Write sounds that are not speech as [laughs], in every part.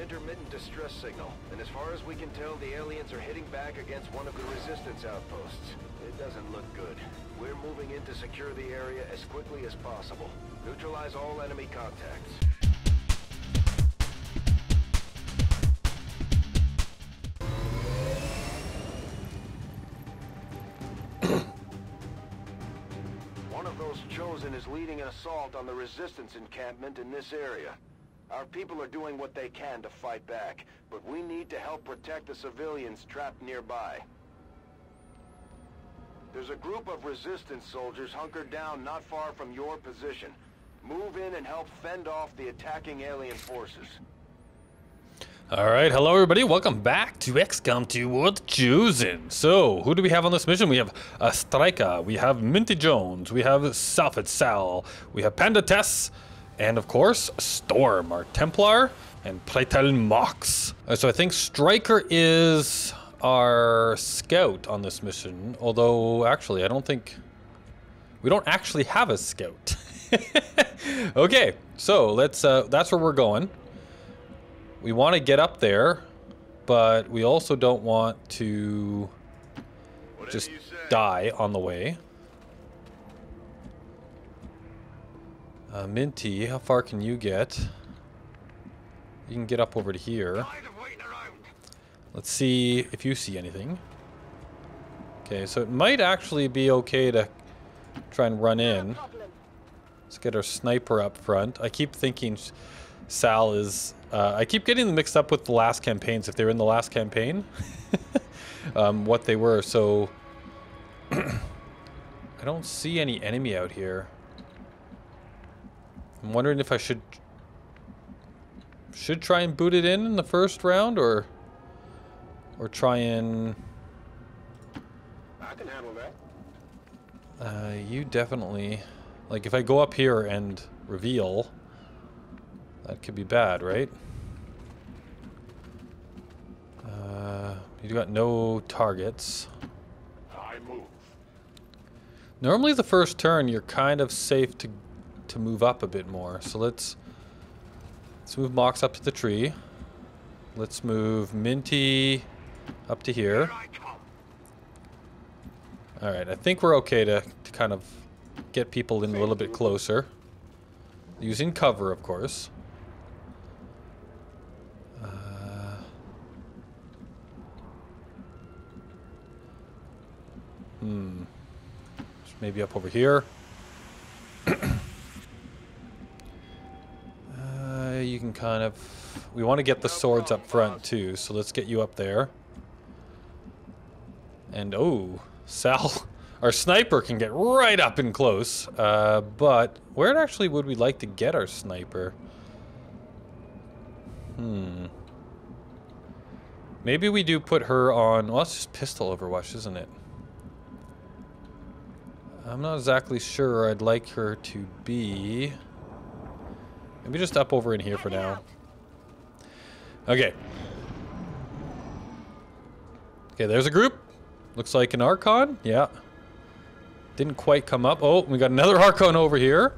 intermittent distress signal, and as far as we can tell, the aliens are hitting back against one of the resistance outposts. It doesn't look good. We're moving in to secure the area as quickly as possible. Neutralize all enemy contacts. One of those chosen is leading an assault on the resistance encampment in this area. Our people are doing what they can to fight back, but we need to help protect the civilians trapped nearby. There's a group of resistance soldiers hunkered down not far from your position. Move in and help fend off the attacking alien forces. All right, hello everybody. Welcome back to XCOM 2 World Chosen. So, who do we have on this mission? We have Striker, we have Minty Jones, we have Salford Sal, we have Panda Tess, and of course, Storm, our Templar, and Playtel Mox. Uh, so I think Striker is our scout on this mission, although actually I don't think... We don't actually have a scout. [laughs] okay, so let's, uh, that's where we're going. We want to get up there, but we also don't want to just die on the way. Uh, Minty, how far can you get? You can get up over to here. Let's see if you see anything. Okay, so it might actually be okay to try and run in. Let's get our sniper up front. I keep thinking Sal is... Uh, I keep getting them mixed up with the last campaigns, if they were in the last campaign. [laughs] um, what they were, so... [clears throat] I don't see any enemy out here. I'm wondering if I should... Should try and boot it in in the first round, or... Or try and... I can handle that. Uh, you definitely... Like, if I go up here and reveal... That could be bad, right? Uh, you got no targets. I move. Normally the first turn you're kind of safe to to move up a bit more. So let's let's move Mox up to the tree. Let's move Minty up to here. Alright, I think we're okay to, to kind of get people in a little bit closer. Using cover, of course. Uh, hmm. Maybe up over here. [clears throat] uh, you can kind of... We want to get the swords up front too, so let's get you up there. And oh, Sal, [laughs] our sniper can get right up and close. Uh, but where actually would we like to get our sniper? Hmm. Maybe we do put her on... Well, it's just pistol overwatch, isn't it? I'm not exactly sure I'd like her to be. Maybe just up over in here for now. Okay. Okay, there's a group. Looks like an Archon. Yeah. Didn't quite come up. Oh, we got another [laughs] Archon over here.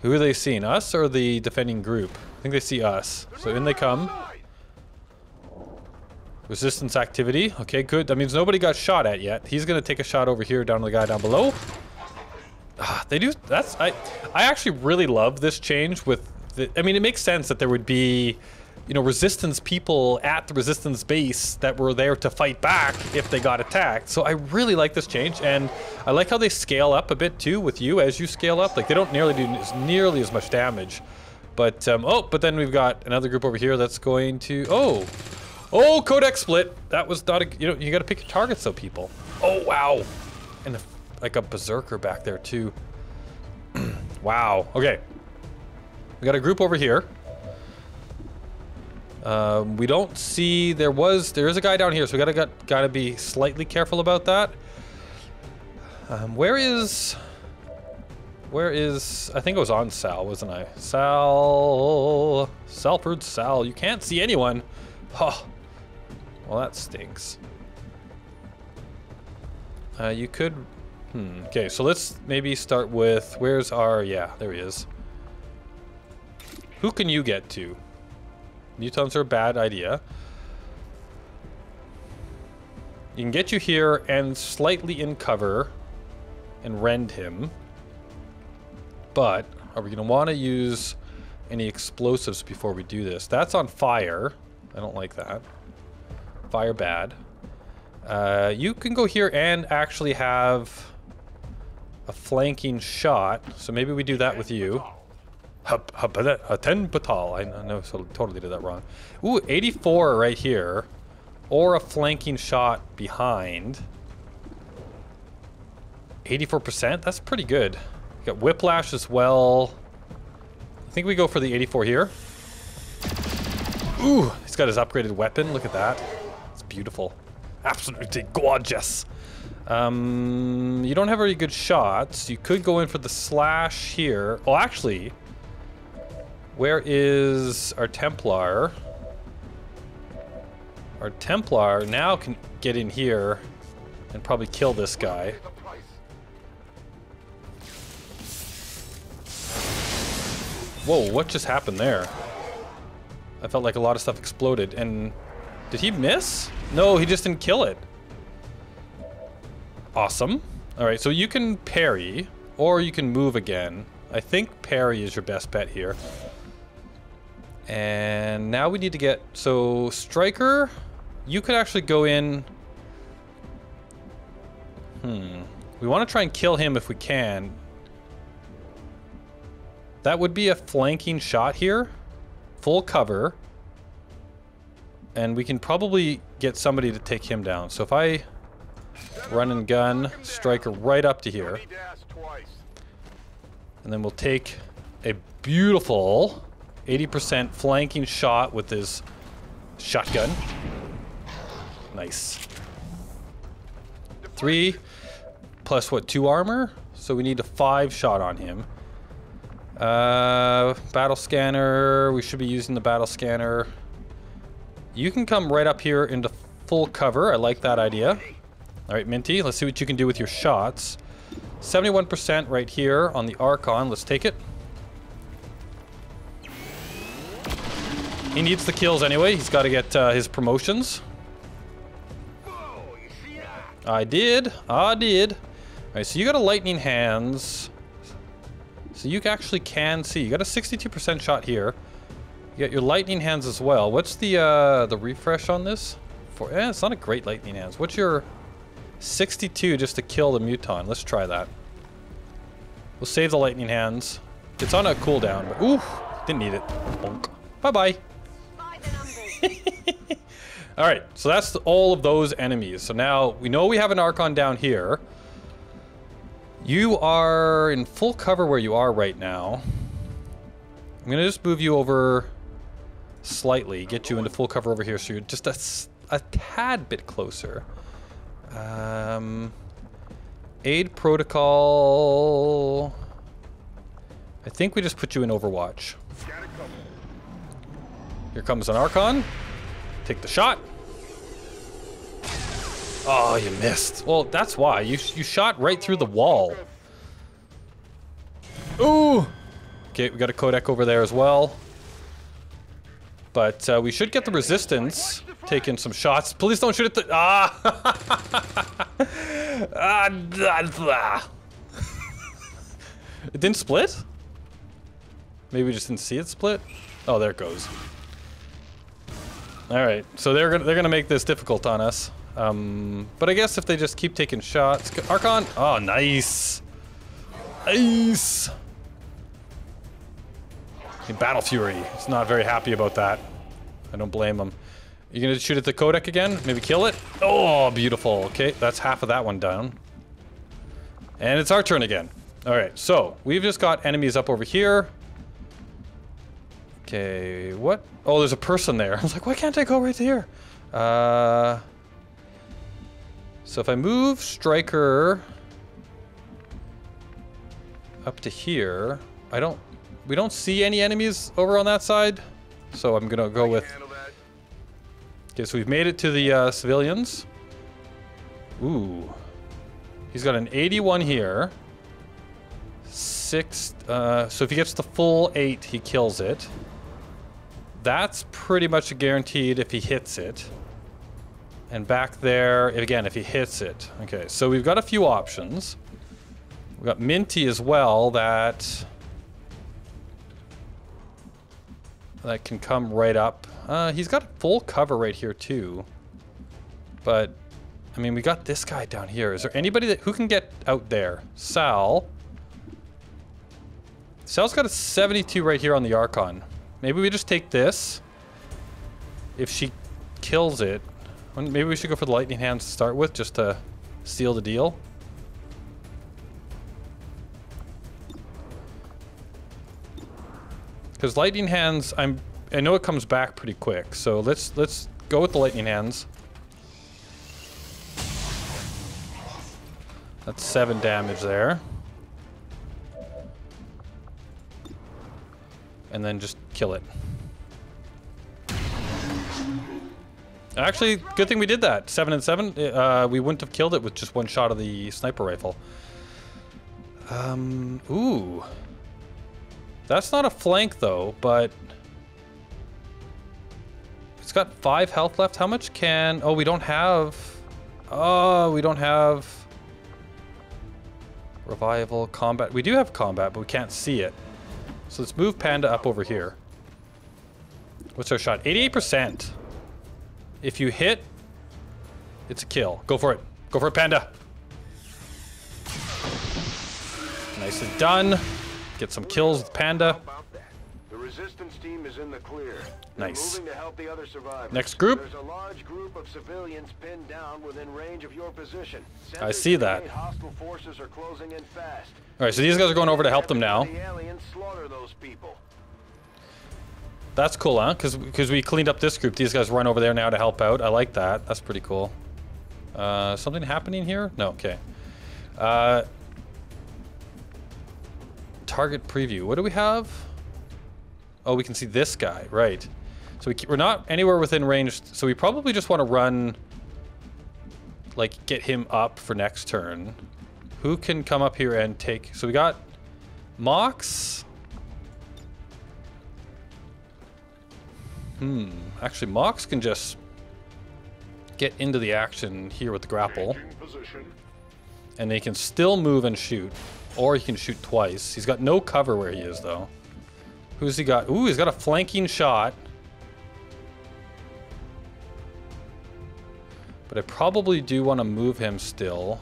Who are they seeing? Us or the defending group? I think they see us. So in they come. Resistance activity. Okay, good. That means nobody got shot at yet. He's gonna take a shot over here down to the guy down below. Ah, they do. That's I. I actually really love this change. With the, I mean, it makes sense that there would be, you know, resistance people at the resistance base that were there to fight back if they got attacked. So I really like this change, and I like how they scale up a bit too with you as you scale up. Like they don't nearly do nearly as much damage. But um, oh, but then we've got another group over here that's going to oh. Oh, Codex split. That was not a, you know, you gotta pick your targets though, people. Oh, wow. And a, like a berserker back there too. [clears throat] wow, okay. We got a group over here. Um, we don't see, there was, there is a guy down here, so we gotta, got, gotta be slightly careful about that. Um, where is, where is, I think it was on Sal, wasn't I? Sal, Salford Sal, you can't see anyone. Oh, well, that stinks. Uh, you could... Hmm. Okay, so let's maybe start with... Where's our... Yeah, there he is. Who can you get to? Mutons are a bad idea. You can get you here and slightly in cover and rend him. But are we going to want to use any explosives before we do this? That's on fire. I don't like that. Fire bad. Uh, you can go here and actually have a flanking shot. So maybe we do that with you. Ten Patal. I know, so totally did that wrong. Ooh, 84 right here. Or a flanking shot behind. 84%? That's pretty good. Got Whiplash as well. I think we go for the 84 here. Ooh, he's got his upgraded weapon. Look at that. It's beautiful. Absolutely gorgeous. Um, you don't have very good shots. You could go in for the slash here. Oh, actually, where is our Templar? Our Templar now can get in here and probably kill this guy. Whoa, what just happened there? I felt like a lot of stuff exploded and... Did he miss? No, he just didn't kill it. Awesome. Alright, so you can parry, or you can move again. I think parry is your best bet here. And now we need to get... So, Striker, you could actually go in... Hmm. We want to try and kill him if we can. That would be a flanking shot here. Full cover. And we can probably get somebody to take him down. So if I run and gun, striker right up to here. And then we'll take a beautiful 80% flanking shot with his shotgun. Nice. Three plus what, two armor? So we need a five shot on him. Uh, battle scanner. We should be using the battle scanner. You can come right up here into full cover. I like that idea. All right, Minty, let's see what you can do with your shots. 71% right here on the Archon. Let's take it. He needs the kills anyway. He's got to get uh, his promotions. I did. I did. All right, so you got a lightning hands. So you actually can see. You got a 62% shot here. You got your lightning hands as well. What's the uh, the refresh on this? For eh, it's not a great lightning hands. What's your 62 just to kill the muton? Let's try that. We'll save the lightning hands. It's on a cooldown, but ooh, didn't need it. Bonk. Bye bye. [laughs] all right, so that's the, all of those enemies. So now we know we have an Archon down here. You are in full cover where you are right now. I'm to just move you over slightly, get you into full cover over here so you're just a, a tad bit closer. Um, aid protocol. I think we just put you in Overwatch. Here comes an Archon. Take the shot. Oh, you missed. Well, that's why. You, you shot right through the wall. Ooh! Okay, we got a Codex over there as well. But uh, we should get the resistance taking some shots. Please don't shoot at the... Ah! [laughs] ah it didn't split? Maybe we just didn't see it split? Oh, there it goes. All right, so they're gonna they're gonna make this difficult on us. Um, but I guess if they just keep taking shots, Archon. Oh, nice, nice. Battle Fury. He's not very happy about that. I don't blame him. You gonna shoot at the Codex again? Maybe kill it? Oh, beautiful. Okay, that's half of that one down. And it's our turn again. All right, so we've just got enemies up over here. Okay, what? Oh, there's a person there. [laughs] I was like, why can't I go right here? Uh, so if I move Striker up to here, I don't, we don't see any enemies over on that side. So I'm gonna go with, okay, so we've made it to the uh, civilians. Ooh, he's got an 81 here. Six, uh, so if he gets the full eight, he kills it. That's pretty much guaranteed if he hits it. And back there, again, if he hits it. Okay, so we've got a few options. We've got Minty as well that... That can come right up. Uh, he's got full cover right here too. But, I mean, we got this guy down here. Is there anybody that who can get out there? Sal. Sal's got a 72 right here on the Archon. Maybe we just take this. If she kills it, maybe we should go for the lightning hands to start with, just to seal the deal. Because lightning hands, I'm I know it comes back pretty quick, so let's let's go with the lightning hands. That's seven damage there. And then just kill it. Actually, good thing we did that. Seven and seven. Uh, we wouldn't have killed it with just one shot of the sniper rifle. Um, ooh. That's not a flank though, but it's got five health left. How much can? Oh, we don't have. Oh, we don't have revival combat. We do have combat, but we can't see it. So let's move Panda up over here. What's our shot? 88%. If you hit, it's a kill. Go for it. Go for it, Panda. Nicely done. Get some kills with Panda. Resistance team is in the clear. Nice. Moving to help the other survivors. Next group. There's a large group of civilians pinned down within range of your position. I see that. Hostile forces are closing in fast. All right, so these guys are going over to help them now. The aliens slaughter those people. That's cool, huh? Because because we cleaned up this group. These guys run over there now to help out. I like that. That's pretty cool. Uh, something happening here? No, okay. Uh, target preview. What do we have? Oh, we can see this guy, right. So we, we're not anywhere within range, so we probably just want to run, like, get him up for next turn. Who can come up here and take... So we got Mox. Hmm. Actually, Mox can just get into the action here with the grapple. And he can still move and shoot. Or he can shoot twice. He's got no cover where he is, though. Who's he got? Ooh, he's got a flanking shot. But I probably do want to move him still.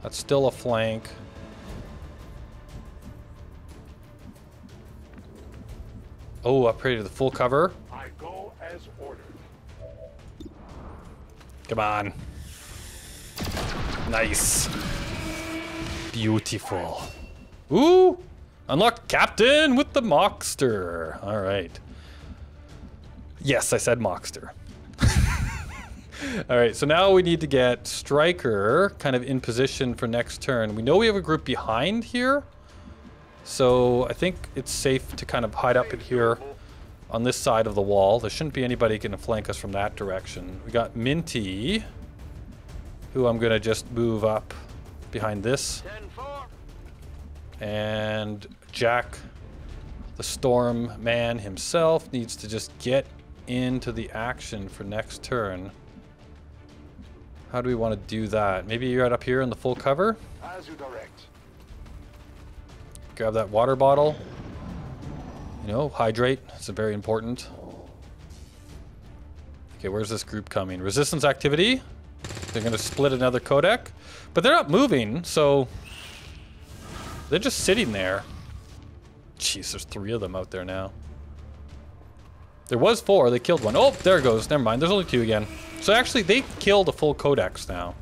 That's still a flank. Oh, upgraded to the full cover. I go as ordered. Come on. Nice. Beautiful. Ooh! Unlock Captain with the Mockster. All right. Yes, I said Mockster. All right, so now we need to get Striker kind of in position for next turn. We know we have a group behind here. So I think it's safe to kind of hide up in here on this side of the wall. There shouldn't be anybody going to flank us from that direction. We got Minty, who I'm going to just move up behind this. And Jack, the Storm Man himself, needs to just get into the action for next turn. How do we want to do that? Maybe you're right up here in the full cover? As you direct. Grab that water bottle. You know, hydrate. It's very important. Okay, where's this group coming? Resistance activity. They're going to split another codex. But they're not moving, so... They're just sitting there. Jeez, there's three of them out there now. There was four. They killed one. Oh, there it goes. Never mind. There's only two again. So actually, they killed a full codex now.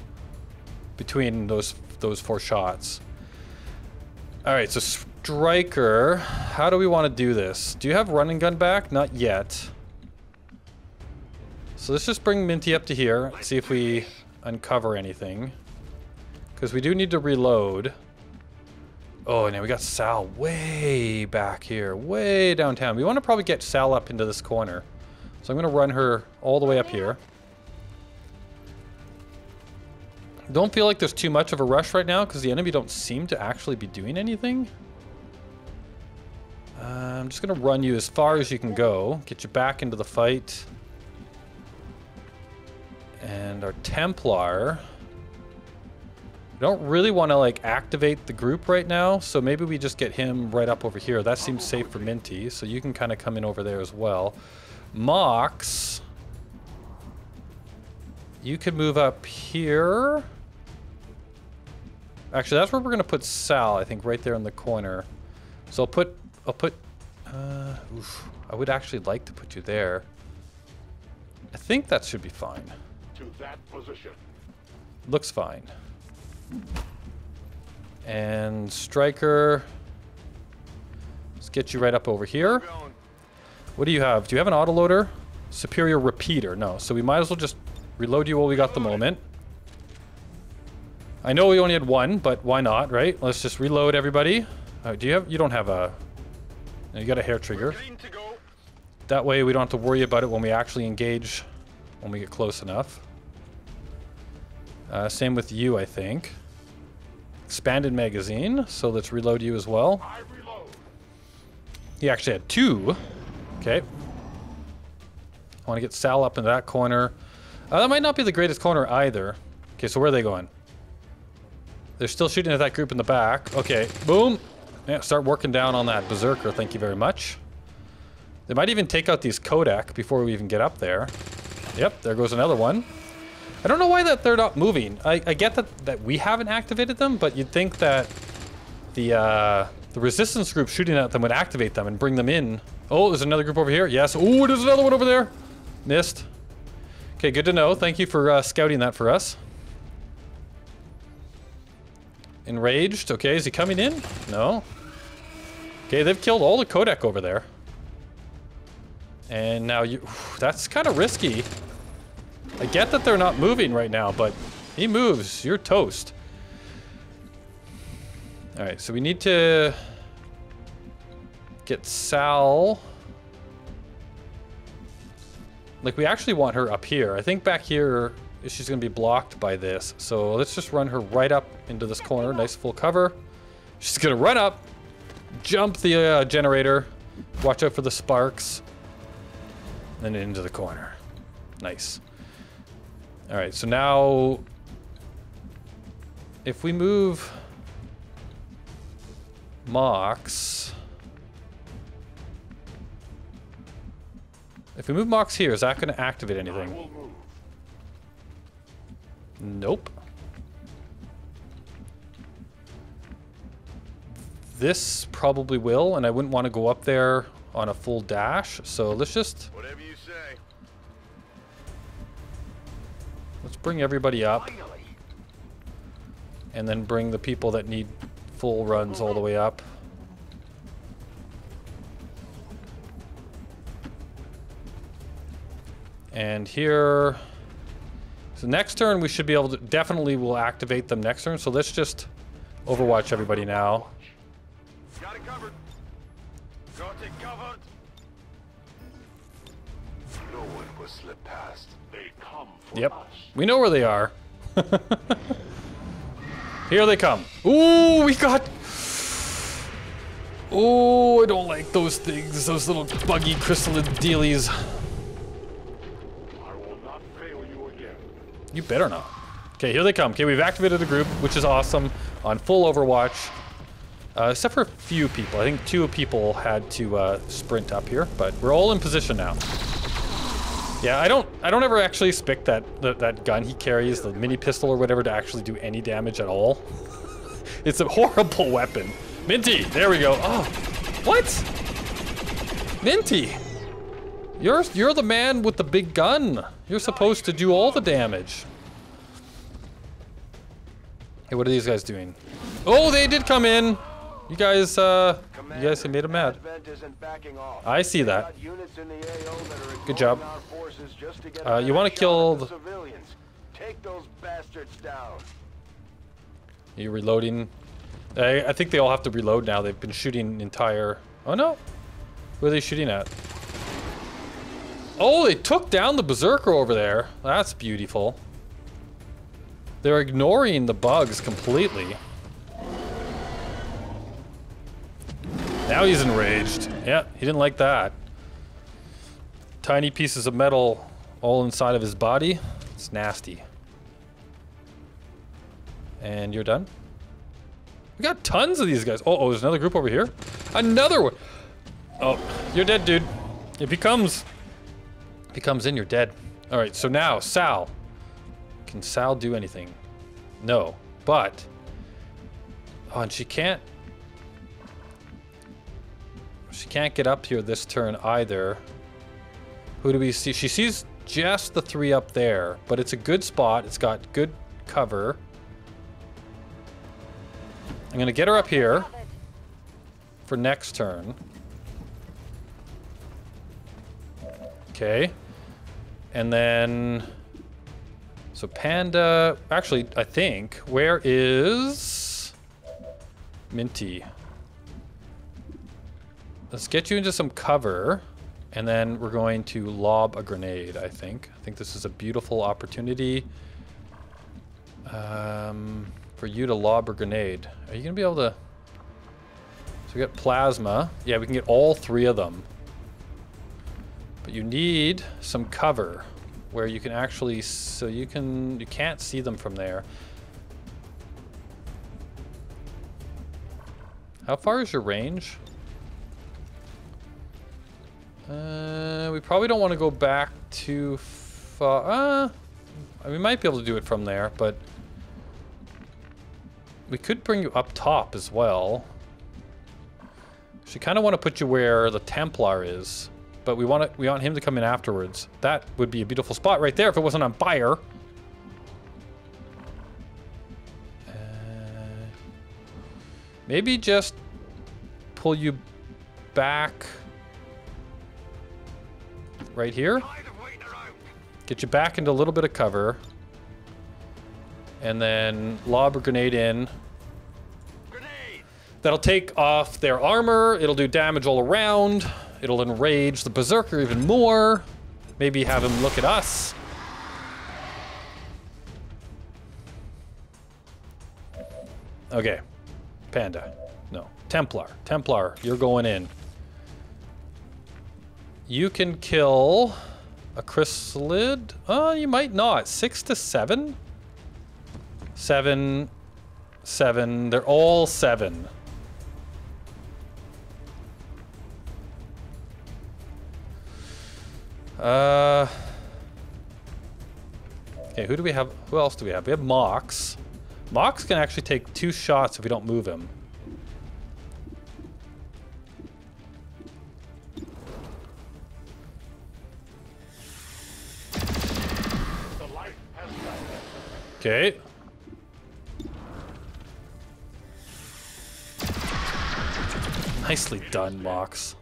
Between those those four shots. All right, so Striker, how do we want to do this? Do you have running gun back? Not yet. So let's just bring Minty up to here, see if we uncover anything. Because we do need to reload. Oh, and now we got Sal way back here, way downtown. We want to probably get Sal up into this corner. So I'm going to run her all the way up here. Don't feel like there's too much of a rush right now because the enemy don't seem to actually be doing anything. Uh, I'm just gonna run you as far as you can go, get you back into the fight. And our Templar. I don't really want to like activate the group right now, so maybe we just get him right up over here. That seems safe for Minty, so you can kind of come in over there as well. Mox, you could move up here. Actually, that's where we're gonna put Sal. I think right there in the corner. So I'll put, I'll put. Uh, oof, I would actually like to put you there. I think that should be fine. To that position. Looks fine. And striker. Let's get you right up over here. What do you have? Do you have an autoloader? Superior repeater. No. So we might as well just reload you while we got the moment. I know we only had one, but why not, right? Let's just reload everybody. Do you have? You don't have a. no, You got a hair trigger. That way we don't have to worry about it when we actually engage, when we get close enough. Uh, same with you, I think. Expanded magazine, so let's reload you as well. He actually had two. Okay. I want to get Sal up in that corner. Uh, that might not be the greatest corner either. Okay, so where are they going? They're still shooting at that group in the back. Okay, boom. Yeah, start working down on that Berserker, thank you very much. They might even take out these Codex before we even get up there. Yep, there goes another one. I don't know why that they're not moving. I, I get that, that we haven't activated them, but you'd think that the uh, the resistance group shooting at them would activate them and bring them in. Oh, there's another group over here. Yes. Oh, there's another one over there. Missed. Okay, good to know. Thank you for uh, scouting that for us. Enraged. Okay, is he coming in? No. Okay, they've killed all the Codex over there. And now you... That's kind of risky. I get that they're not moving right now, but he moves. You're toast. Alright, so we need to get Sal. Like, we actually want her up here. I think back here, she's going to be blocked by this. So let's just run her right up into this corner. Nice full cover. She's going to run up, jump the uh, generator, watch out for the sparks, and into the corner. Nice. All right, so now if we move Mox, if we move Mox here, is that going to activate anything? Nope. This probably will, and I wouldn't want to go up there on a full dash, so let's just bring everybody up. And then bring the people that need full runs all the way up. And here, so next turn we should be able to, definitely will activate them next turn. So let's just overwatch everybody now. Got it covered. Got it covered. No one will slip past. They come for Yep, us. We know where they are. [laughs] Here they come. Ooh, we got. Oh, I don't like those things. Those little buggy crystalline dealies. I will not fail you again. You better not. Okay, here they come. Okay, we've activated the group, which is awesome. On full Overwatch. Uh, except for a few people. I think two people had to uh, sprint up here, but we're all in position now. Yeah, I don't I don't ever actually expect that, that that gun he carries, the mini pistol or whatever, to actually do any damage at all. [laughs] it's a horrible weapon. Minty, there we go. Oh, what? Minty, you're you're the man with the big gun. You're supposed to do all the damage. Hey, what are these guys doing? Oh, they did come in. You guys, uh, you guys have made them mad. Advent isn't backing off. I see that. got units in the AO that Good job. ignoring our forces just to get Uh, you wanna kill the the- civilians. Take those bastards down. Are You reloading? I, I think they all have to reload now. They've been shooting entire. Oh no, who are they shooting at? Oh, they took down the berserker over there. That's beautiful. They're ignoring the bugs completely. Now he's enraged. Yeah, he didn't like that. Tiny pieces of metal all inside of his body. It's nasty. And you're done? We got tons of these guys. Oh, oh, there's another group over here. Another one. Oh, you're dead, dude. If he comes, if he comes in, you're dead. All right, so now Sal. Can Sal do anything? No, but oh, and she can't. She can't get up here this turn either. Who do we see? She sees just the three up there, but it's a good spot. It's got good cover. I'm gonna get her up here for next turn. Okay. And then... So Panda... Actually, I think... Where is... Minty? Let's get you into some cover. And then we're going to lob a grenade, I think. I think this is a beautiful opportunity um, for you to lob a grenade. Are you going to be able to... So we got plasma. Yeah, we can get all three of them. But you need some cover where you can actually, so you can, you can't see them from there. How far is your range? Uh, we probably don't want to go back too far. Uh, we might be able to do it from there, but we could bring you up top as well. She kind of want to put you where the Templar is but we want it, we want him to come in afterwards. That would be a beautiful spot right there if it wasn't on fire. Uh, maybe just pull you back right here. Get you back into a little bit of cover. And then lob a grenade in. That'll take off their armor. It'll do damage all around. It'll enrage the Berserker even more. Maybe have him look at us. Okay. Panda. No. Templar. Templar, you're going in. You can kill a chrysalid. Oh, you might not. Six to seven? Seven. Seven. They're all seven. Uh. Okay, who do we have? Who else do we have? We have Mox. Mox can actually take two shots if we don't move him. Okay. Nicely done, Mox.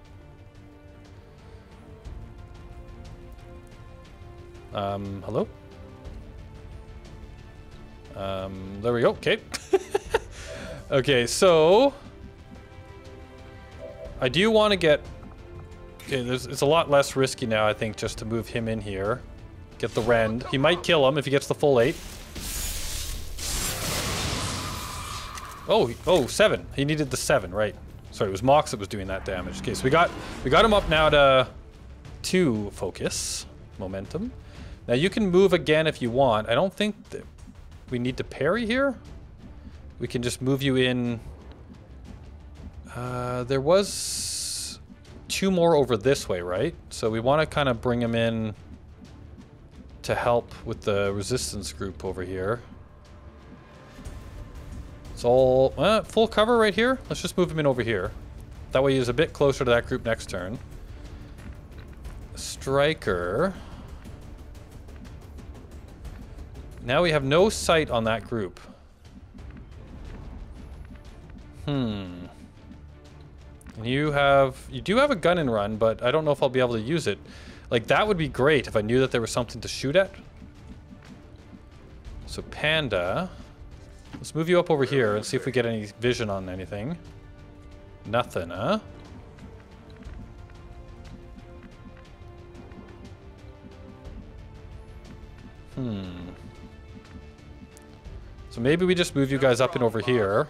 Um, hello? Um, there we go. Okay. [laughs] okay, so... I do want to get... Okay, it's a lot less risky now, I think, just to move him in here. Get the rend. He might kill him if he gets the full eight. Oh, oh, seven. He needed the seven, right. Sorry, it was Mox that was doing that damage. Okay, so we got we got him up now to two focus momentum. Now you can move again if you want. I don't think we need to parry here. We can just move you in. Uh, there was two more over this way, right? So we want to kind of bring them in to help with the resistance group over here. It's all uh, full cover right here. Let's just move him in over here. That way he's a bit closer to that group next turn. Striker. Now we have no sight on that group. Hmm. You have... You do have a gun and run, but I don't know if I'll be able to use it. Like, that would be great if I knew that there was something to shoot at. So, Panda... Let's move you up over here and see if we get any vision on anything. Nothing, huh? Hmm. So maybe we just move you guys up and over here.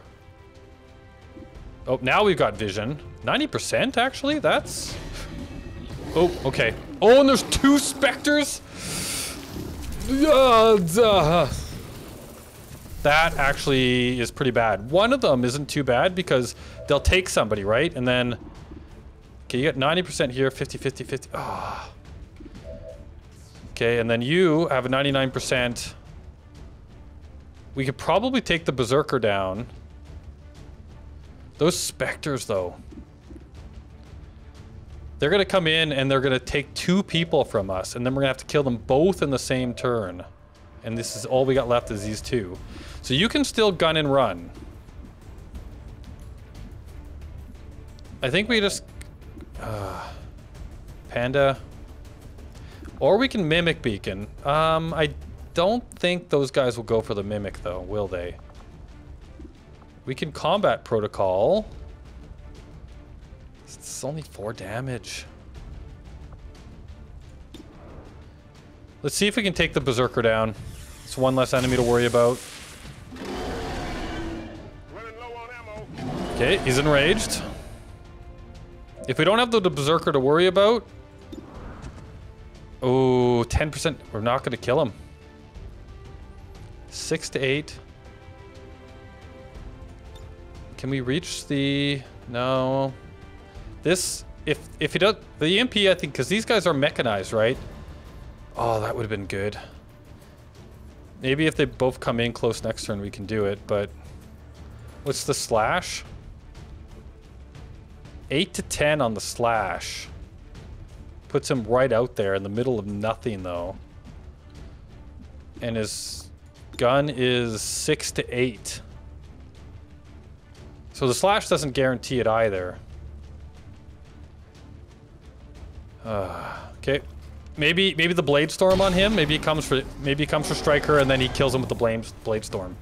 Oh, now we've got vision. 90% actually? That's... Oh, okay. Oh, and there's two specters? Yeah, duh. That actually is pretty bad. One of them isn't too bad because they'll take somebody, right? And then... Okay, you got 90% here, 50, 50, 50. Ah. Okay, and then you have a 99%. We could probably take the Berserker down. Those Spectres, though. They're going to come in and they're going to take two people from us. And then we're going to have to kill them both in the same turn. And this is all we got left is these two. So you can still gun and run. I think we just... Uh, Panda. Or we can Mimic Beacon. Um, I don't think those guys will go for the Mimic, though, will they? We can Combat Protocol. It's only four damage. Let's see if we can take the Berserker down. It's one less enemy to worry about. Okay, he's enraged. If we don't have the, Berserker to worry about... Oh, 10%. We're not going to kill him. 6 to 8. Can we reach the... No. This... If, if he does... The EMP, I think... Because these guys are mechanized, right? Oh, that would have been good. Maybe if they both come in close next turn, we can do it, but... What's the slash? 8 to 10 on the slash. Puts him right out there in the middle of nothing, though. And his gun is 6 to 8. So the slash doesn't guarantee it either. Uh, okay. Maybe maybe the blade storm on him. Maybe he comes for maybe he comes for striker and then he kills him with the blame blade storm.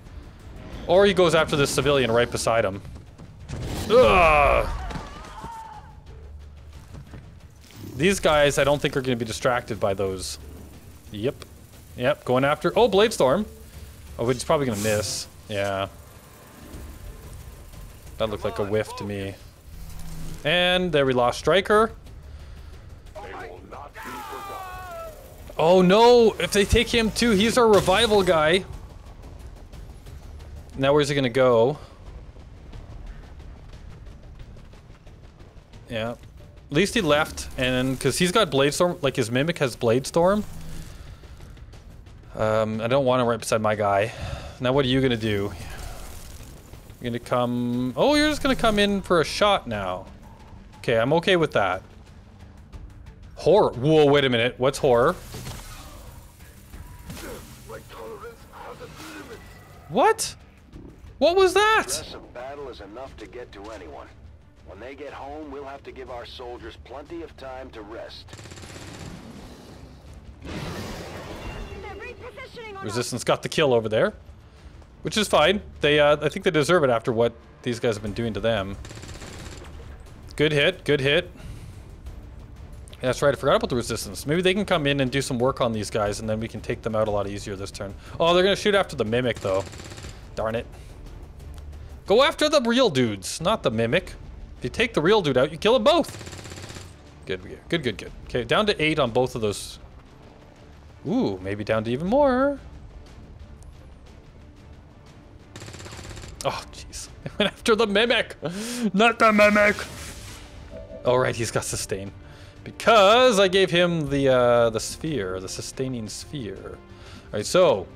Or he goes after the civilian right beside him. Ugh. These guys, I don't think are going to be distracted by those. Yep. Yep, going after... Oh, Blade Storm. Oh, it's probably going to miss. Yeah. That looked like a whiff to me. And there we lost Striker. Oh no! If they take him too, he's our revival guy. Now where's he gonna go? Yeah. At least he left, and because he's got Blade Storm, like his Mimic has Blade Storm. Um, I don't want him right beside my guy. Now what are you gonna do? You're gonna come... Oh, you're just gonna come in for a shot now. Okay, I'm okay with that. Horror. Whoa, wait a minute. What's horror? What? What was that? To get to anyone. When they get home, we'll have to give our soldiers plenty of time to rest. Resistance got the kill over there, which is fine. They, uh, I think they deserve it after what these guys have been doing to them. Good hit, good hit. That's right, I forgot about the resistance. Maybe they can come in and do some work on these guys, and then we can take them out a lot easier this turn. Oh, they're gonna shoot after the Mimic, though. Darn it. Go after the real dudes, not the Mimic. If you take the real dude out, you kill them both. Good, good, good, good. Okay, down to eight on both of those. Ooh, maybe down to even more. Oh, jeez. [laughs] I went after the Mimic, not the Mimic. All right, he's got sustain. Because I gave him the uh, the sphere, the sustaining sphere. All right, so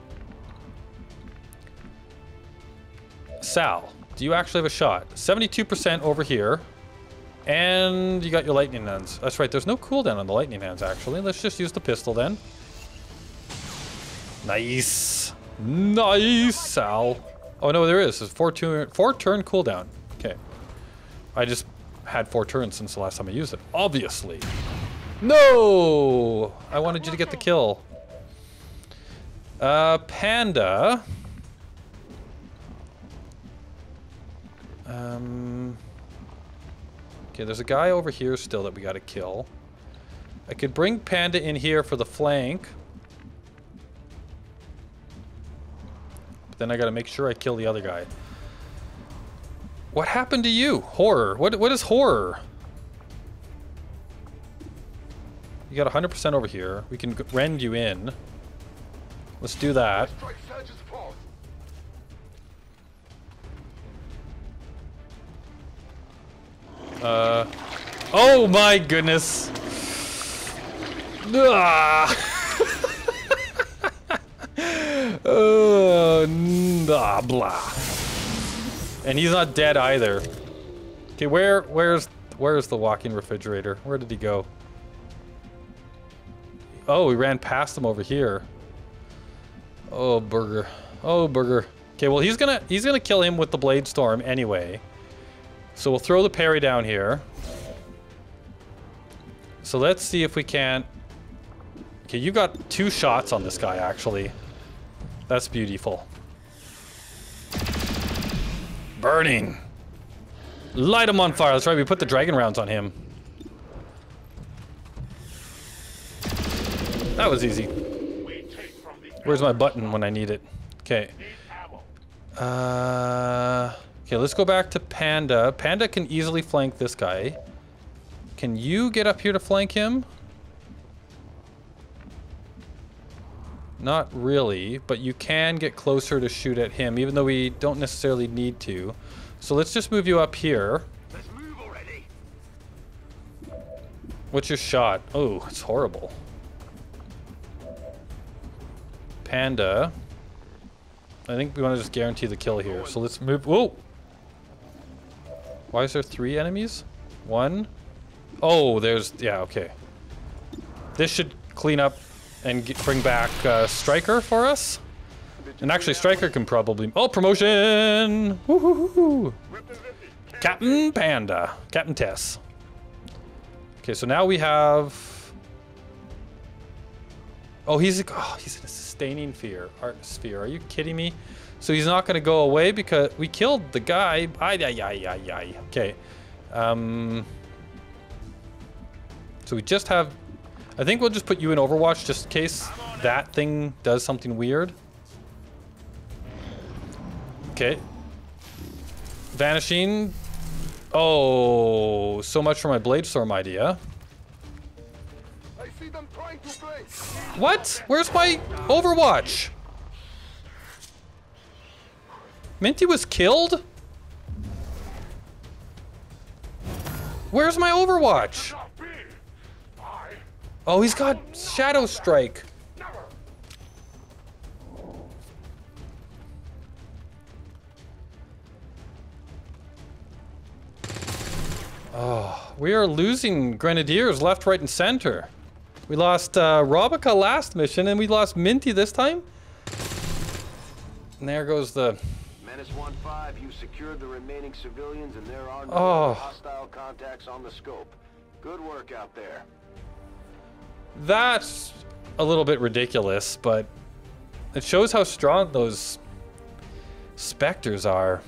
Sal, do you actually have a shot? 72% over here. And you got your lightning hands. That's right, there's no cooldown on the lightning hands, actually. Let's just use the pistol then. Nice. Nice, Sal. Oh, no, there is. It's four, turn, four turn cooldown. Okay. I just had four turns since the last time I used it. Obviously. No! I wanted you to get the kill. Uh, Panda. Um. Okay, there's a guy over here still that we gotta kill. I could bring Panda in here for the flank. But then I gotta make sure I kill the other guy. What happened to you? Horror. What what is horror? You got 100% over here. We can rend you in. Let's do that. Uh, oh my goodness. [laughs] Uh, blah. And he's not dead either. Okay, where, where's, where's the walking refrigerator? Where did he go? Oh, we ran past him over here. Oh, burger. Oh, burger. Okay, well he's gonna, he's gonna kill him with the blade storm anyway. So we'll throw the parry down here. So let's see if we can't... Okay, you got two shots on this guy, actually. That's beautiful. Burning. Light him on fire. That's right, we put the dragon rounds on him. That was easy. Where's my button when I need it? Okay. Uh, okay, let's go back to Panda. Panda can easily flank this guy. Can you get up here to flank him? Not really, but you can get closer to shoot at him, even though we don't necessarily need to. So let's just move you up here. Let's move already. What's your shot? Oh, it's horrible. Panda. I think we want to just guarantee the kill here. So let's move. Whoa! Why is there three enemies? One. Oh, there's. Yeah, okay. This should clean up and get, bring back uh, Striker for us. And actually, Striker can probably. Oh, promotion! Woohoo! Captain Panda. Captain Tess. Okay, so now we have. Oh, he's oh, he's in a sustaining fear art sphere. Are you kidding me? So he's not going to go away because we killed the guy. Ay, ay, ay, ay, ay. Okay. Um. So we just have. I think we'll just put you in Overwatch just in case that thing does something weird. Okay. Vanishing. Oh, so much for my Blade Storm idea. I see them trying to play. What? Where's my Overwatch? Minty was killed? Where's my Overwatch? Oh, he's got Shadow Strike. never. We are losing Grenadiers left, right, and center. We lost uh, Robica last mission, and we lost Minty this time. And there goes the... Menace 1-5, you secured the remaining civilians and there are no Oh. hostile contacts on the scope. Good work out there. That's a little bit ridiculous, but it shows how strong those specters are.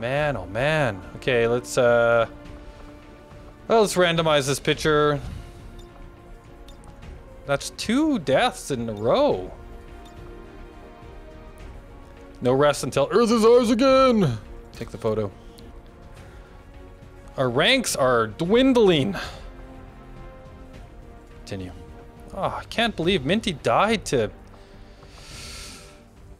Man, oh man. Okay, let's uh well, let's randomize this picture. That's two deaths in a row. No rest until Earth is ours again. Take the photo. Our ranks are dwindling. Continue. Oh, I can't believe Minty died to.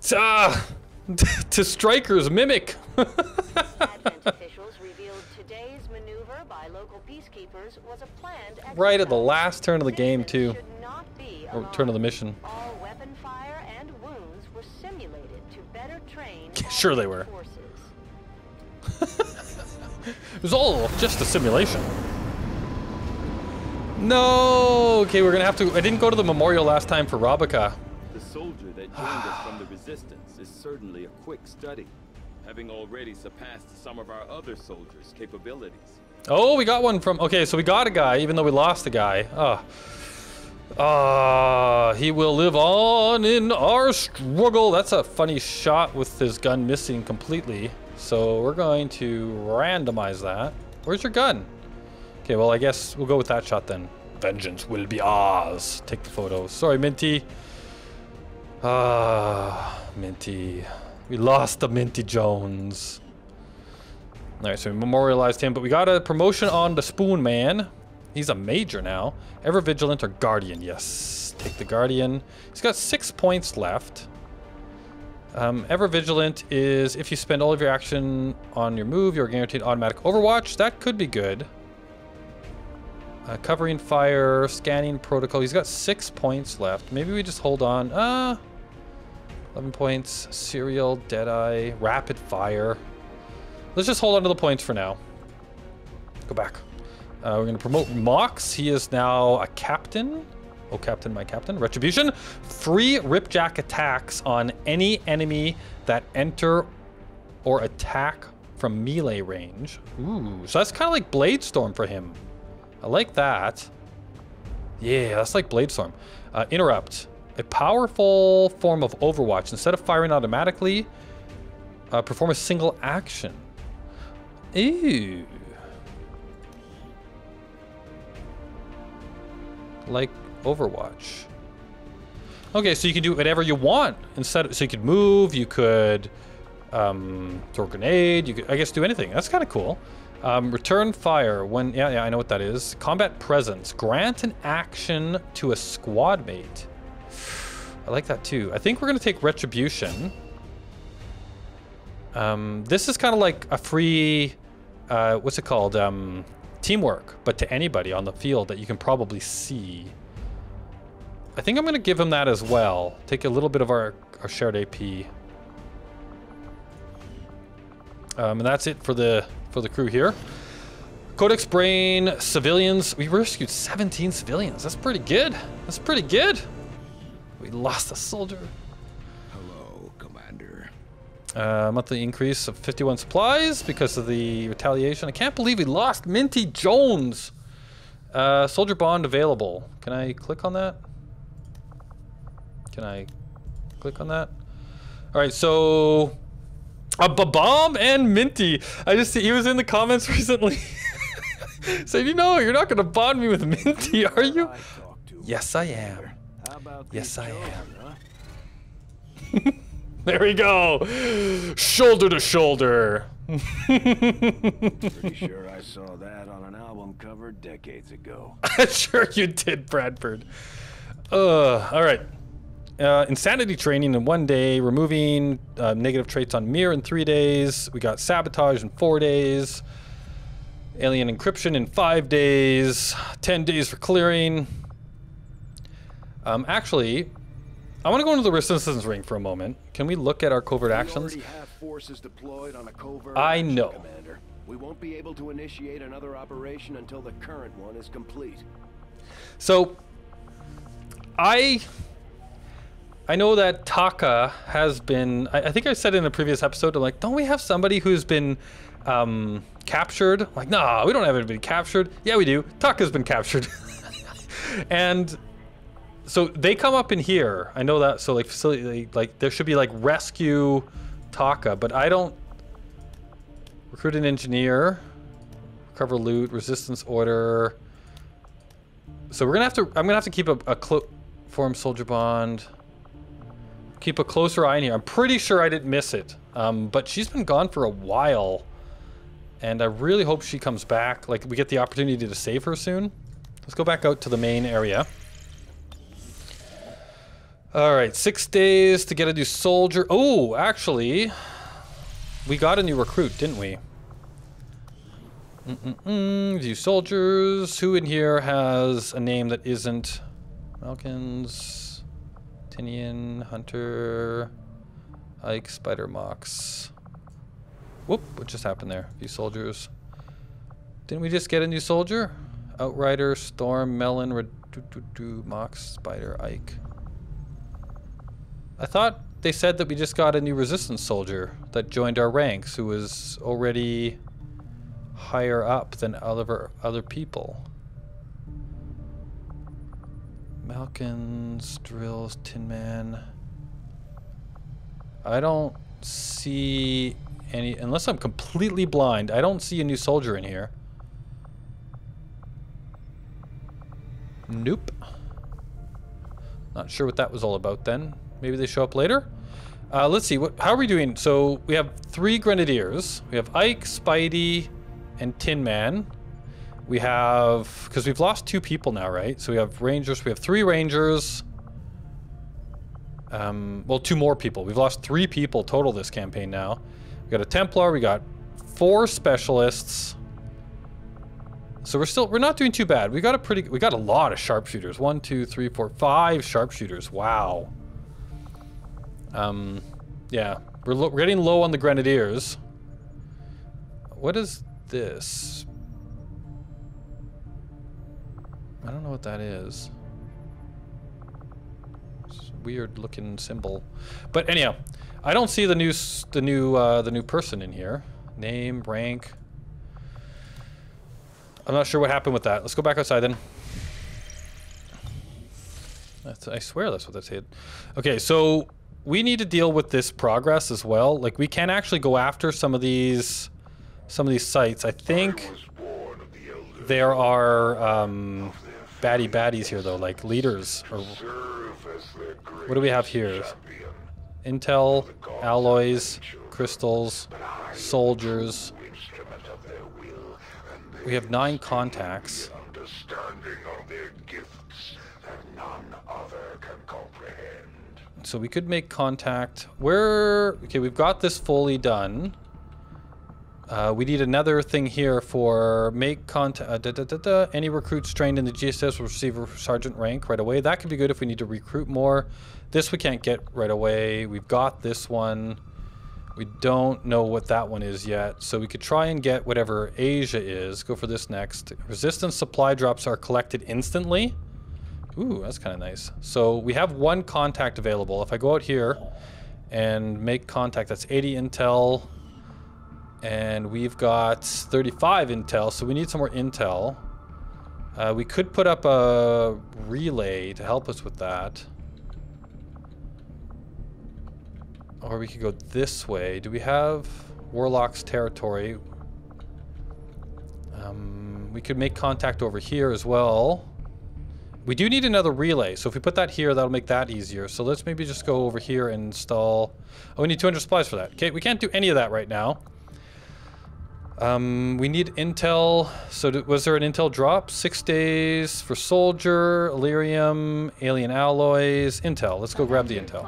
to, ah, [laughs] to Striker's mimic. Advent [laughs] officials revealed today's maneuver by local peacekeepers was a planned right at the last turn of the game, too. Citizens should not be Or turn of the mission. Sure they were. [laughs] It was all just a simulation. No. Okay, we're gonna have to. I didn't go to the memorial last time for Robica. The soldier that joined us from the Resistance is certainly a quick study, having already surpassed some of our other soldiers' capabilities. Oh, we got one from. Okay, so we got a guy, even though we lost a guy. Ah. Ah. Ah, he will live on in our struggle. That's a funny shot with his gun missing completely. So we're going to randomize that. Where's your gun? Okay, well, I guess we'll go with that shot then. Vengeance will be ours. Take the photo. Sorry, Minty. Ah, Minty. We lost the Minty Jones. All right, so we memorialized him, but we got a promotion on the Spoon Man. He's a major now. Ever Vigilant or Guardian? Yes. Take the Guardian. He's got six points left. Um, Ever Vigilant is if you spend all of your action on your move, you're guaranteed automatic Overwatch. That could be good. Uh, covering fire, scanning protocol. He's got six points left. Maybe we just hold on. Uh, 11 points. Serial, Deadeye, Rapid Fire. Let's just hold on to the points for now. Go back. Uh, we're going to promote Mox. He is now a captain. Oh, captain, my captain. Retribution. Free Ripjack attacks on any enemy that enter or attack from melee range. Ooh, so that's kind of like Bladestorm for him. I like that. Yeah, that's like Bladestorm. Uh, interrupt. A powerful form of Overwatch. Instead of firing automatically, uh, perform a single action. Ooh. Like Overwatch. Okay, so you can do whatever you want instead. so you could move, you could um, throw a grenade, you could, I guess, do anything. That's kind of cool. Um, return fire when, yeah, yeah, I know what that is. Combat presence. Grant an action to a squad mate. I like that too. I think we're to take retribution. Um, this is kind of like a free, uh, what's it called? Um, teamwork, but to anybody on the field that you can probably see. I think I'm going to give him that as well. Take a little bit of our, our shared AP. Um, and that's it for the for the crew here. Codex Brain, civilians. We rescued 17 civilians. That's pretty good. That's pretty good. We lost a soldier. Uh, monthly increase of 51 supplies because of the retaliation. I can't believe we lost Minty Jones. Uh, soldier bond available. Can I click on that? Can I click on that? All right, so a bomb and Minty. I just see he was in the comments [laughs] recently. [laughs] Said, you know, you're not gonna bond me with Minty, are you? Yes, I am. Yes, I am. [laughs] [laughs] there we go. Shoulder to shoulder. [laughs] Pretty sure I saw that on an album cover decades ago. [laughs] sure you did, Bradford. Uh, all right. Uh, insanity training in one day, removing uh, negative traits on Mir in three days. We got sabotage in four days. Alien encryption in five days. Ten days for clearing. Um, actually, I want to go into the resistance ring for a moment. Can we look at our covert actions? We already have forces deployed on a covert I action, know. Commander. We won't be able to initiate another operation until the current one is complete. So, I I know that Taka has been. I, I think I said in a previous episode, I'm like, don't we have somebody who's been um, captured? I'm like, nah, we don't have anybody captured. Yeah, we do. Taka's been captured, [laughs] and so they come up in here. I know that. So like facility, like there should be like rescue Taka, but I don't recruit an engineer, recover loot, resistance order. So we're gonna have to. I'm gonna have to keep a, a form soldier bond. Keep a closer eye in here. I'm pretty sure I didn't miss it, um, but she's been gone for a while, and I really hope she comes back. Like we get the opportunity to save her soon. Let's go back out to the main area. All right, six days to get a new soldier. Oh, actually, we got a new recruit, didn't we? Mm-mm-mm. View soldiers. Who in here has a name that isn't Malkins, Tinian, Hunter, Ike, Spider Mox? Whoop! What just happened there? View soldiers. Didn't we just get a new soldier? Outrider, Storm, Melon, Mox, Spider, Ike. I thought they said that we just got a new resistance soldier that joined our ranks who was already higher up than other other people. Malkins, Drills, Tin Man. I don't see any unless I'm completely blind. I don't see a new soldier in here. Nope. Not sure what that was all about then. Maybe they show up later. Uh, let's see. What? How are we doing? So we have three grenadiers. We have Ike, Spidey, and Tin Man. We have because we've lost two people now, right? So we have rangers. We have three rangers. Um, well, two more people. We've lost three people total this campaign now. We got a Templar. We got four specialists. So we're still we're not doing too bad. We got a pretty we got a lot of sharpshooters. One, two, three, four, five sharpshooters. Wow. Um, yeah, we're, we're getting low on the grenadiers. What is this? I don't know what that is. Weird looking symbol. But anyhow, I don't see the new the new uh, the new person in here. Name, rank. I'm not sure what happened with that. Let's go back outside then. That's, I swear that's what that said. Okay, so we need to deal with this progress as well. Like we can actually go after some of these some of these sites. I think there are um, baddie baddies here though, like leaders. Or what do we have here? Intel, alloys, crystals, soldiers. We have nine contacts. So we could make contact. Where? Okay, we've got this fully done. Uh, we need another thing here for make contact. Uh, da, da, da. Any recruits trained in the GTS will receive a sergeant rank right away. That could be good if we need to recruit more. This we can't get right away. We've got this one. We don't know what that one is yet. So we could try and get whatever Asia is. Go for this next. Resistance supply drops are collected instantly. Ooh, that's kind of nice. So we have one contact available. If I go out here and make contact, that's 80 intel. And we've got 35 intel, so we need some more intel. Uh, we could put up a relay to help us with that. Or we could go this way. Do we have Warlock's territory? Um, we could make contact over here as well. We do need another relay, so if we put that here, that'll make that easier. So let's maybe just go over here and install... Oh, we need 200 supplies for that. Okay, we can't do any of that right now. Um, we need intel. So was there an intel drop? Six days for soldier, Elerium, alien alloys, intel. Let's go grab the intel.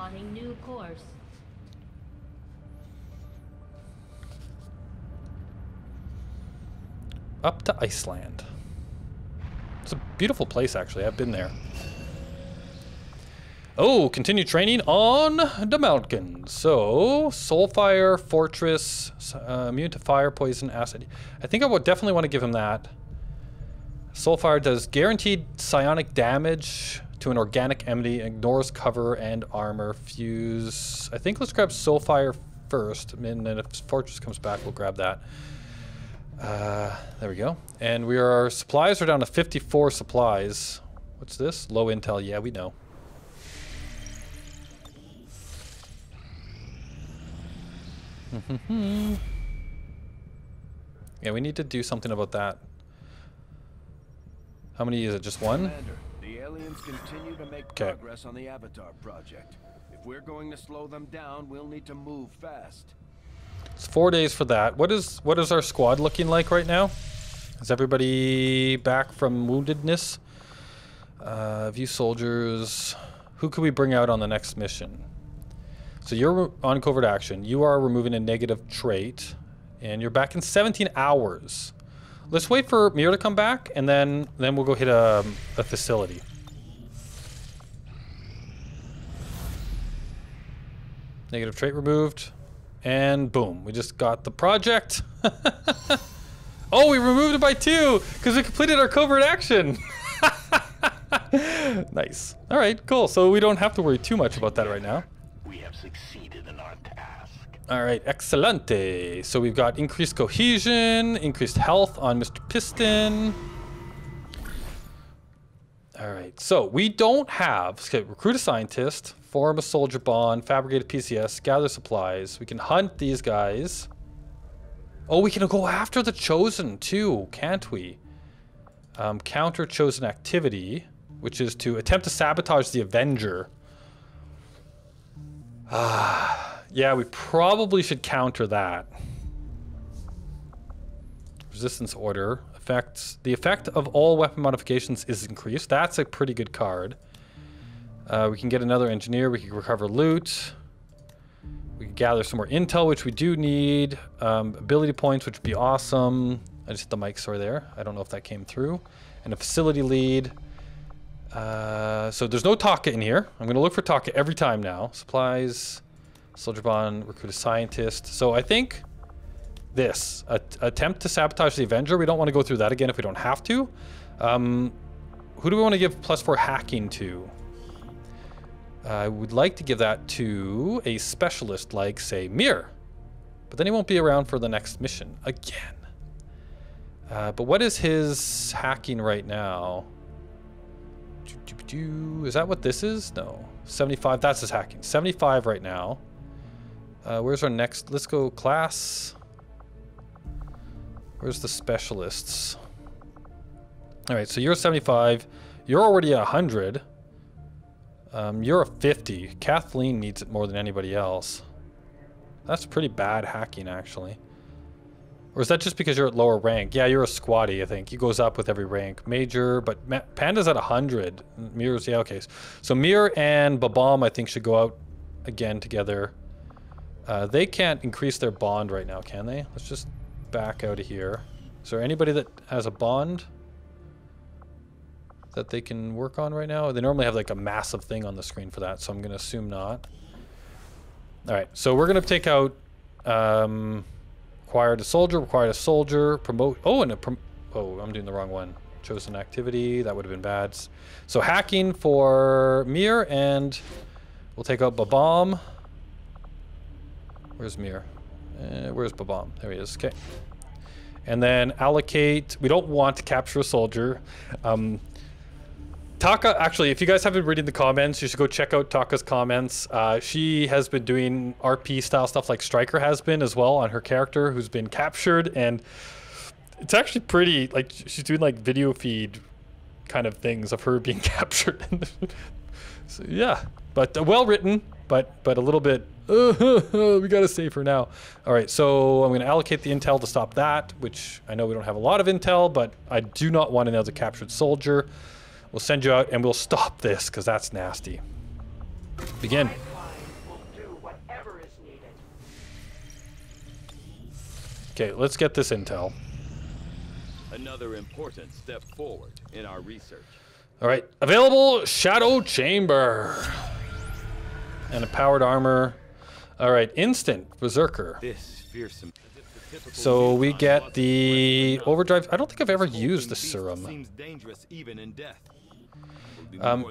Up to Iceland. It's a beautiful place, actually. I've been there. Oh, continue training on the mountains. So, Soulfire, Fortress, uh, immune to fire, poison, acid. I think I would definitely want to give him that. Soulfire does guaranteed psionic damage to an organic enemy, ignores cover and armor. Fuse. I think let's grab Soulfire first, and then if Fortress comes back, we'll grab that. Uh, there we go. And we are, our supplies are down to 54 supplies. What's this? Low intel. Yeah, we know. [laughs] yeah, we need to do something about that. How many is it? Just one? Commander, the aliens continue to make 'Kay. progress on the Avatar project. If we're going to slow them down, we'll need to move fast. It's four days for that. What is what is our squad looking like right now? Is everybody back from woundedness? Uh, view soldiers. Who could we bring out on the next mission? So you're on covert action. You are removing a negative trait, and you're back in 17 hours. Let's wait for Mir to come back, and then then we'll go hit a, a facility. Negative trait removed. And boom, we just got the project. [laughs] oh, we removed it by two because we completed our covert action. [laughs] nice. All right, cool. So we don't have to worry too much about that right now. We have succeeded in our task. All right, excelente. So we've got increased cohesion, increased health on Mr. Piston. All right, so we don't have okay, recruit a scientist, form a soldier bond, fabricate a PCS, gather supplies. We can hunt these guys. Oh, we can go after the chosen too, can't we? Um, counter chosen activity, which is to attempt to sabotage the Avenger. Ah, Yeah, we probably should counter that. Resistance order effects. The effect of all weapon modifications is increased. That's a pretty good card. Uh, we can get another engineer. We can recover loot. We can gather some more intel, which we do need. Um, ability points, which would be awesome. I just hit the mic sorry there. I don't know if that came through. And a facility lead. Uh, so there's no Taka in here. I'm going to look for Taka every time now. Supplies, soldier bond, recruit a scientist. So I think this a attempt to sabotage the Avenger. We don't want to go through that again if we don't have to. Um, who do we want to give plus four hacking to? I would like to give that to a specialist like, say, Mir. But then he won't be around for the next mission again. Uh, but what is his hacking right now? Is that what this is? No. 75, that's his hacking. 75 right now. Uh, where's our next? Let's go class. Where's the specialists? All right, so you're 75. You're already at 100. Um, you're a 50. Kathleen needs it more than anybody else. That's pretty bad hacking, actually. Or is that just because you're at lower rank? Yeah, you're a squaddie, I think. He goes up with every rank. Major, but Ma Panda's at 100. Mirror's, yeah, okay. So Mir and Babam, I think, should go out again together. Uh, they can't increase their bond right now, can they? Let's just back out of here. Is there anybody that has a bond that they can work on right now? They normally have like a massive thing on the screen for that, so I'm going to assume not. All right, so we're going to take out um, required a soldier, required a soldier, promote. Oh, and a prom oh, I'm doing the wrong one. Chosen activity, that would have been bad. So hacking for Mir, and we'll take out Babam. Where's Mir? Uh, where's Babam? There he is. Okay. And then allocate. We don't want to capture a soldier. Um, Taka, actually, if you guys haven't reading the comments, you should go check out Taka's comments. Uh, she has been doing RP style stuff like Striker has been as well on her character who's been captured. And it's actually pretty, like, she's doing like video feed kind of things of her [laughs] being captured. [laughs] so, yeah, but uh, well written, but, but a little bit [laughs] we gotta save her now. All right, so I'm gonna allocate the intel to stop that, which I know we don't have a lot of intel, but I do not want another captured soldier. We'll send you out and we'll stop this, because that's nasty. Begin. Okay, let's get this intel. Another important step forward in our research. All right, available Shadow Chamber. And a powered armor. All right, instant berserker. This fearsome. So we get the overdrive. I don't think I've ever used the serum. Seems dangerous even in death. Um,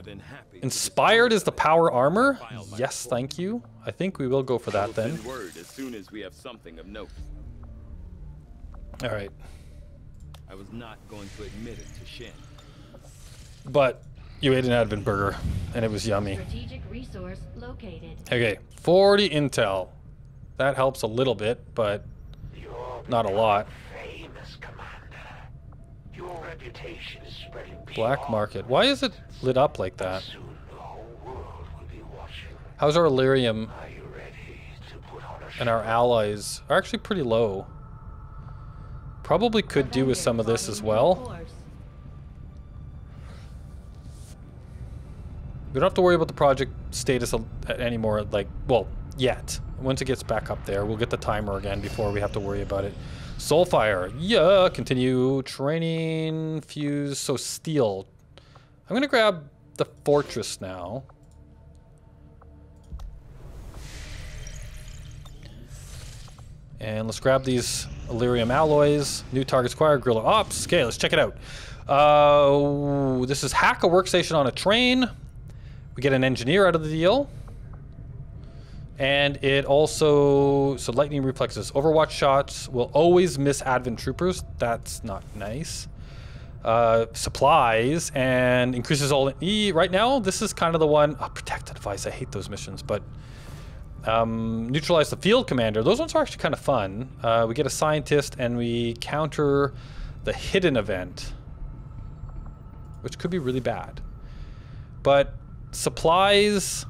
inspired is the power armor. Yes, thank you. I think we will go for that then. Word as soon as we have something of note. All right. I was not going to admit it to Shen. But you ate an Advent burger, and it was yummy. Strategic resource located. Okay, 40 intel. That helps a little bit, but not a lot. Famous commander. Your reputation is spreading Black market. Why is it lit up like that? Soon the whole world will be watching. How's our Elerium Are you ready to put on a and our allies are actually pretty low. Probably could do with some of this as well. We don't have to worry about the project status anymore, like, well, yet. Once it gets back up there, we'll get the timer again before we have to worry about it. Soulfire, yeah, continue. Training, fuse, so steel. I'm gonna grab the fortress now. And let's grab these Elerium alloys. New targets acquired, Guerrilla Ops. Okay, let's check it out. Uh, this is hack a workstation on a train. We get an engineer out of the deal. And it also, so lightning reflexes. Overwatch shots will always miss Advent troopers. That's not nice. Uh, supplies and increases all. E right now, this is kind of the one. Oh, protect the device. I hate those missions, but um, neutralize the field commander. Those ones are actually kind of fun. Uh, we get a scientist and we counter the hidden event, which could be really bad. But supplies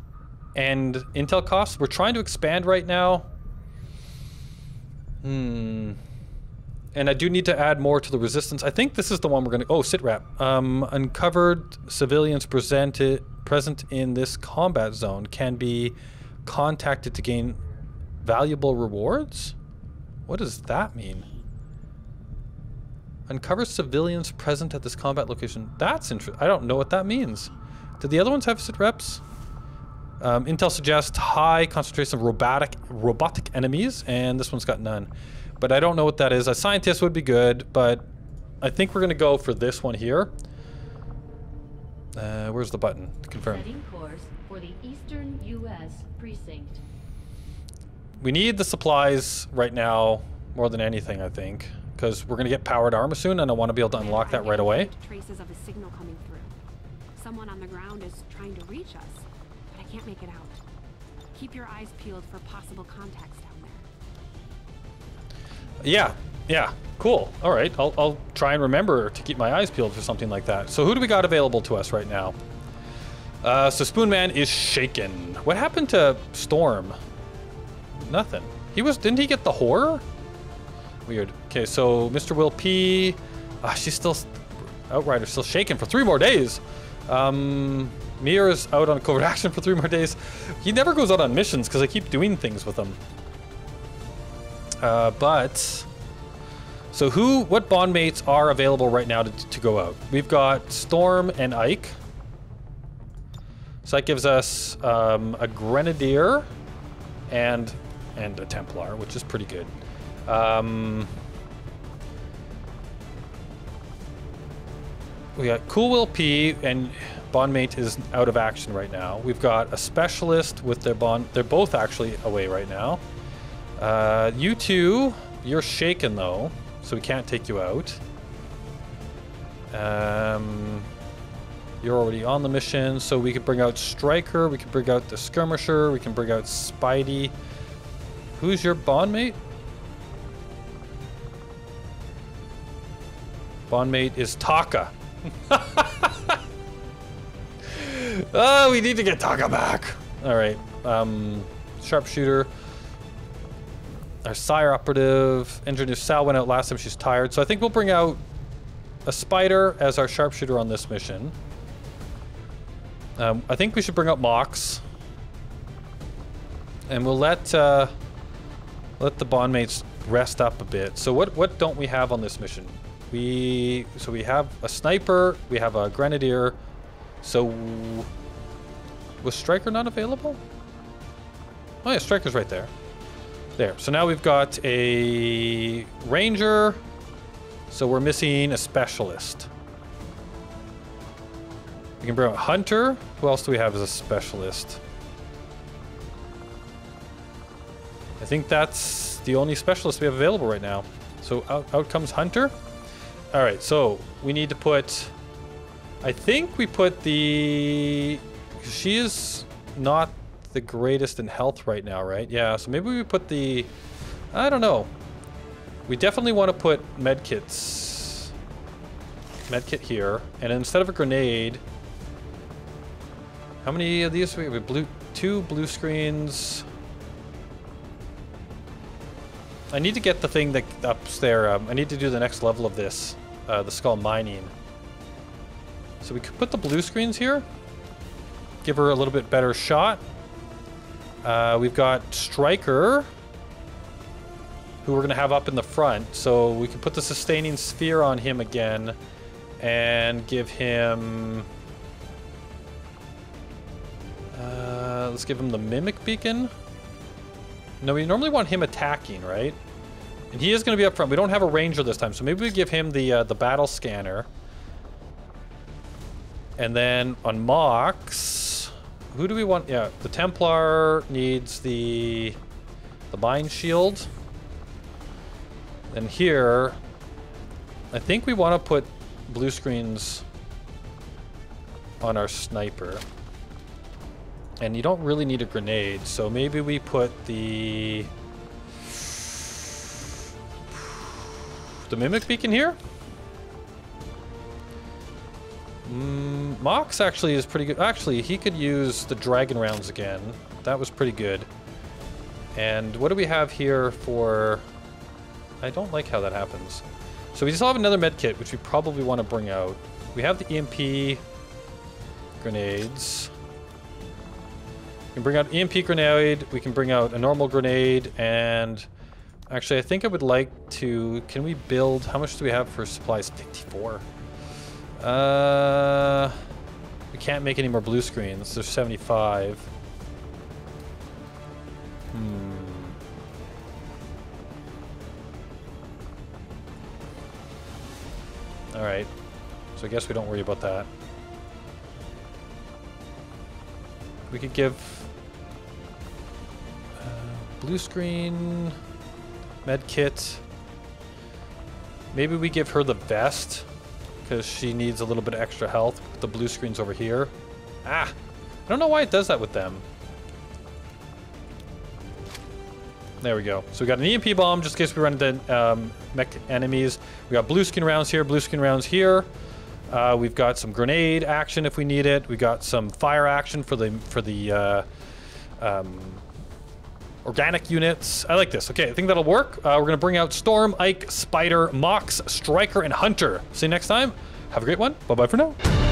and intel costs. We're trying to expand right now. Hmm. And I do need to add more to the resistance. I think this is the one we're going to... Oh, sitrep. Um, uncovered civilians presented, present in this combat zone can be contacted to gain valuable rewards? What does that mean? Uncover civilians present at this combat location. That's interesting. I don't know what that means. Did the other ones have sit reps? Um, Intel suggests high concentration of robotic robotic enemies, and this one's got none. But I don't know what that is. A scientist would be good, but I think we're going to go for this one here. Uh, where's the button? Confirm. Setting course for the Eastern U.S. precinct. We need the supplies right now more than anything, I think. Because we're going to get powered armor soon, and I want to be able to unlock that right away. Traces of a signal coming through. Someone on the ground is trying to reach us, but I can't make it out. Keep your eyes peeled for possible contacts down there. Yeah, yeah, cool. All right, I'll, I'll try and remember to keep my eyes peeled for something like that. So who do we got available to us right now? Uh, so Spoonman is shaken. What happened to Storm? Nothing. He was, didn't he get the horror? Weird. Okay, so Mr. Will P. Ah, she's still, Outrider's still shaken for three more days. Um, Mir is out on covert [laughs] action for three more days. He never goes out on missions because I keep doing things with him. Uh, but so who, what bond mates are available right now to, to go out? We've got Storm and Ike. So that gives us um, a Grenadier and and a Templar, which is pretty good. Um, we got Cool Will P and Bondmate is out of action right now. We've got a specialist with their bond. They're both actually away right now. Uh, you two, you're shaken though, so we can't take you out. Um, you're already on the mission, so we could bring out Striker, we can bring out the Skirmisher, we can bring out Spidey. Who's your bondmate? Bondmate is Taka. [laughs] oh, we need to get Taka back. All right. Um, sharpshooter. Our sire operative. Engineer Sal went out last time. She's tired. So I think we'll bring out a spider as our sharpshooter on this mission. Um, I think we should bring up Mox. And we'll let uh, let the bondmates rest up a bit. So what what don't we have on this mission? We so we have a sniper, we have a grenadier. So was Striker not available? Oh yeah, Striker's right there. There. So now we've got a ranger. So we're missing a specialist. We can bring out Hunter. Who else do we have as a specialist? I think that's the only specialist we have available right now. So out, out comes Hunter. All right, so we need to put. I think we put the. She is not the greatest in health right now, right? Yeah, so maybe we put the. I don't know. We definitely want to put medkits. Medkit here, and instead of a grenade. How many of these? We have blue, two blue screens. I need to get the thing that ups there. Um, I need to do the next level of this, uh, the skull mining. So we could put the blue screens here. Give her a little bit better shot. Uh, we've got Striker, who we're going to have up in the front. So we can put the sustaining sphere on him again and give him... Uh, let's give him the Mimic Beacon. No, we normally want him attacking, right? And he is going to be up front. We don't have a ranger this time, so maybe we give him the uh, the battle scanner. And then on Mox, who do we want? Yeah, the Templar needs the the Mind Shield. And here, I think we want to put blue screens on our sniper. And you don't really need a grenade, so maybe we put the... The Mimic Beacon here? Mm, Mox actually is pretty good. Actually, he could use the dragon rounds again. That was pretty good. And what do we have here for... I don't like how that happens. So we still have another med kit, which we probably want to bring out. We have the EMP grenades. We can bring out EMP grenade. We can bring out a normal grenade. And actually, I think I would like to... Can we build... How much do we have for supplies? 54. Uh, we can't make any more blue screens. There's 75. Hmm. All right. So I guess we don't worry about that. We could give blue screen, med kit. Maybe we give her the vest because she needs a little bit of extra health. The blue screen's over here. Ah, I don't know why it does that with them. There we go. So we got an EMP bomb just in case we run into um, mech enemies. We got blue screen rounds here, blue screen rounds here. Uh, we've got some grenade action if we need it. We got some fire action for the for the uh, um, organic units. I like this. Okay, I think that'll work. Uh, we're gonna bring out Storm, Ike, Spider, Mox, Striker, and Hunter. See you next time. Have a great one. Bye bye for now.